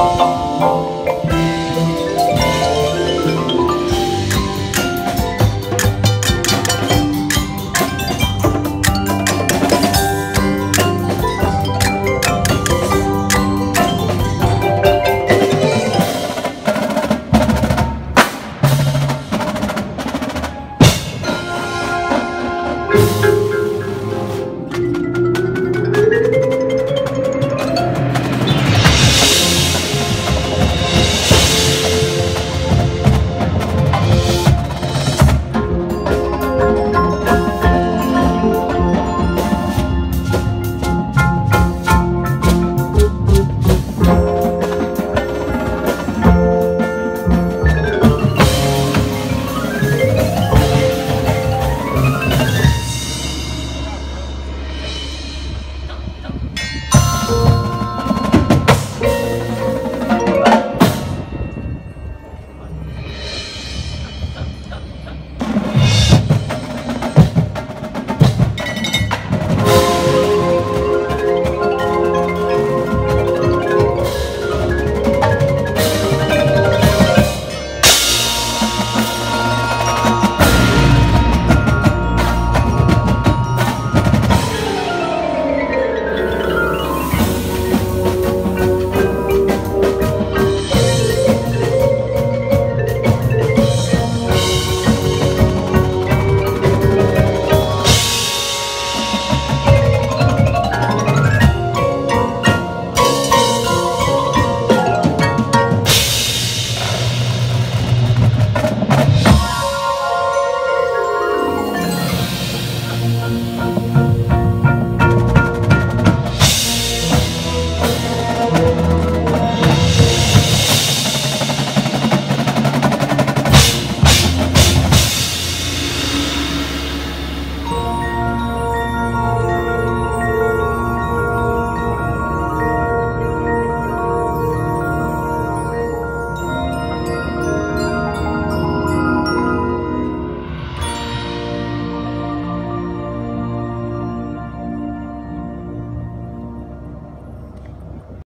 oh